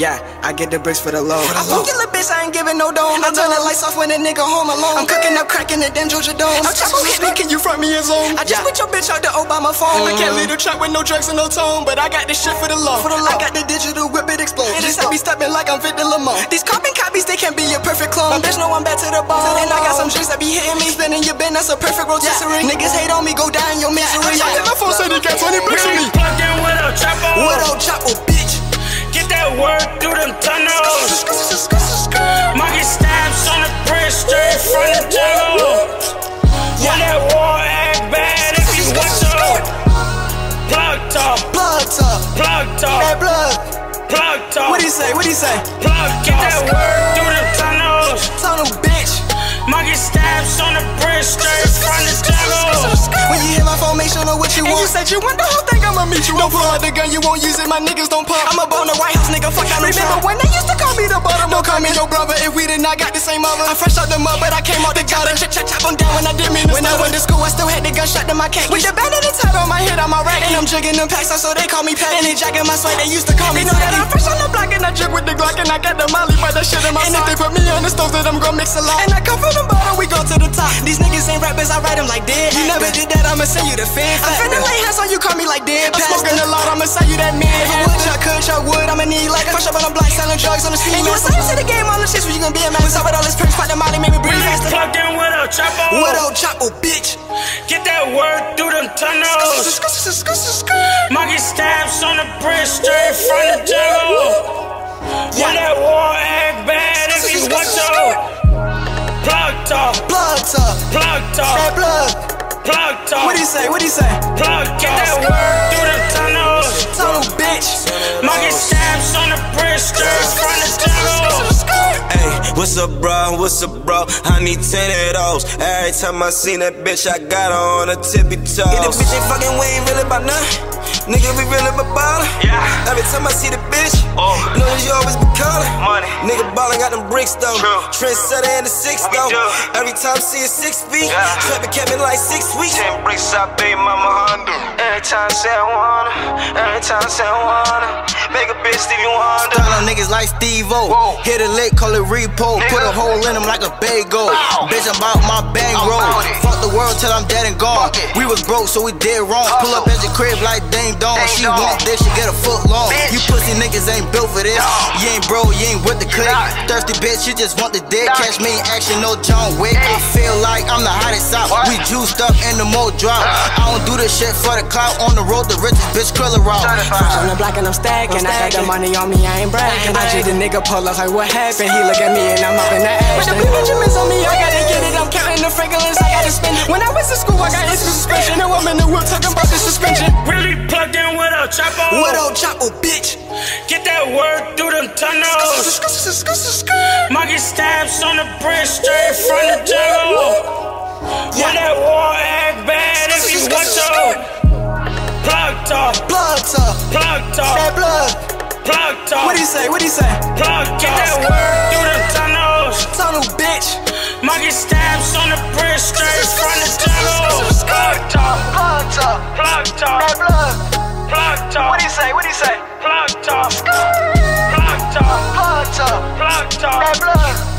Yeah, I get the bricks for the low. I fuck your little bitch, I ain't giving no dome. I turn the lights off when a nigga home alone. I'm cooking up crack in the damn Georgia Dome. I'm Chapo hit me, can you front me a zone? I just Yeah. put your bitch out the Obama phone. I can't mm. leave the trap with no drugs and no tone, but I got this shit for the law. For the law. I got the digital whip, it explode. It just be stepping like I'm Victor Lamar. These carbon copies, they can't be your perfect clone. My bitch know I'm back to the ball. And I got some drinks that be hitting me. Spinning your bin, that's a perfect rotisserie. Niggas hate on me, go die in your misery. Yeah. My phone said he got 20 bricks on me. Plugged in with a chopper. Talk. plug That talk, blood. plug talk. What he say? What he say? Plug, get that word through the tunnels. Tunnel, bitch. Monkey stabs on the bridge straight make sure know what you want. And you said you want the whole thing, I'ma meet you. Don't pull out the gun, you won't use it. My niggas don't pump. I'ma bone the White House, nigga. Fuck out Remember when they used to call me the bottom? Don't call me no brother if we did not got the same mother. I'm fresh out the mud, but I came out the gutter. Chop, chop, chop, I'm down when I did mean When I went to school, I still had the gunshot to my cat. With the band of the tab on my head, I'm alright. And I'm jigging them packs, so they call me Pat. And they jacking my swag, they used to call me They know that I'm fresh on the block, and I jig with the Glock, and I got the Molly, but that shit in my And if they put me on the stove, then I'm gonna mix a lot. And I come from the bottom, go to the top. These niggas ain't rappers, I write them like dead. You never did that, I'ma send you the fan. I'm finna lay hands on you, call me like dead. I'm smoking a lot, I'ma sell you that man. If I would, I could, I would, I'ma need like a fresh up on the block, selling drugs on the street. And you assigned to the game, all the shit, so you gonna be a man. What's up with all this prince, fight the molly, make me breathe faster. Plugged in with a chopper. What up, Chapo, bitch? Get that word through them tunnels. Monkey stabs on the bridge straight from the jungle. When that war act bad if you want to. Plug talk, Blood talk, plug that talk, blood. plug talk. What he say? What he say? Plug, get that word through the tunnels. Tunnel, bitch. Monkey stabs on the bridge straight from the jungle. Hey, what's up, bro? What's up, bro? I need 10 of those. Every time I seen that bitch, I got her on her tippy toes. Yeah, the bitch ain't fucking, we ain't really about nothing. Nigga, we really about ballin'. Yeah. Every time I see the bitch, Oh. know that you always be callin'. Money. Nigga ballin' got them bricks though. True. Trendsetter in the six though. Every time I see a six feet, Yeah. trappin' kept me like six weeks. Ten bricks, I pay mama Honda. Every time I say I wanna, every time I say I wanna, make a bitch Stevie Wonder. Style on niggas like Steve O. Whoa. Hit a lick, call it repo. Put a hole in him like a bagel. Bitch, I'm about my bang I'm roll. about it. Fuck the world till I'm dead and gone. We was broke, so we did wrong. Pull up at your crib like ding dong. She want this, she get a foot long. Bitch. You pussy niggas ain't built for this. No. You ain't bro, you ain't with the click. Thirsty bitch, you just want the dick. Not. Catch me in action, no John Wick. Hey. I feel like I'm the hottest out. What? We juiced up in the mo drop. Uh. I don't do this shit for the clout. On the road, the richest bitch Krilla route. Fresh on the block and I'm stacking. I got the money on me, I ain't bragging. I see the nigga pull up like, what happened? He look at me and I'm up in the ass. With the blue Benjamins on me, I gotta get it. I'm counting the Franklins, I gotta spend it. When I was in school, I got instant suspension. Now I'm in the whip talking about the suspension. Plugged in with a chopper. What up, Chapo, bitch? Get that word through them tunnels. Monkey stabs on the bridge straight from the jungle. When that war act bad if you want to. Plug talk, Blood talk, plug that talk, blood. plug talk. What he say? What he say? Plug, get that word through them tunnels. Plug talk, What he say? What he say? plug talk, plug talk, Blood talk, plug talk, that blood. plug talk, What he